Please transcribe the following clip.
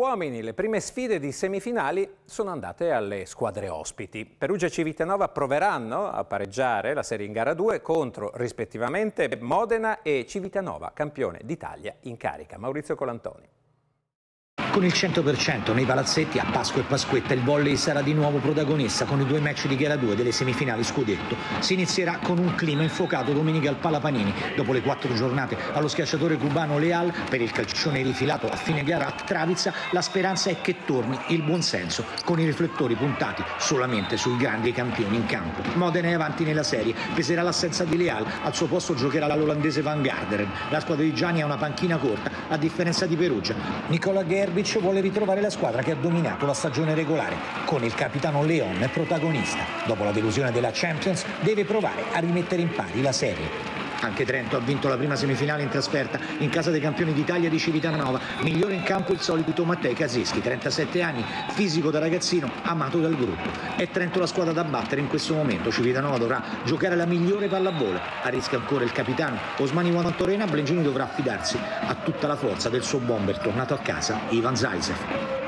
Uomini, le prime sfide di semifinali sono andate alle squadre ospiti. Perugia e Civitanova proveranno a pareggiare la serie in gara 2 contro rispettivamente Modena e Civitanova, campione d'Italia in carica. Maurizio Colantoni. Con il 100% nei palazzetti a Pasqua e Pasquetta il volley sarà di nuovo protagonista con i due match di gara 2 delle semifinali scudetto. Si inizierà con un clima infuocato domenica al Palapanini. Dopo le quattro giornate allo schiacciatore cubano Leal per il calcione rifilato a fine gara a Travizza, la speranza è che torni il buonsenso con i riflettori puntati solamente sui grandi campioni in campo. Modena è avanti nella serie, peserà l'assenza di Leal, al suo posto giocherà l'olandese Van Garderen. La squadra di Gianni ha una panchina corta, a differenza di Perugia. Nicola Gerbi Ibrahimovic vuole ritrovare la squadra che ha dominato la stagione regolare, con il capitano Leon protagonista. Dopo la delusione della Champions deve provare a rimettere in pari la serie. Anche Trento ha vinto la prima semifinale in trasferta in casa dei campioni d'Italia di Civitanova. Migliore in campo il solito Mattei Casischi, 37 anni, fisico da ragazzino, amato dal gruppo. È Trento la squadra da battere in questo momento. Civitanova dovrà giocare la migliore pallavolo. A rischio ancora il capitano Osmani Juan Torrena. Blengini dovrà affidarsi a tutta la forza del suo bomber tornato a casa, Ivan Zaisev.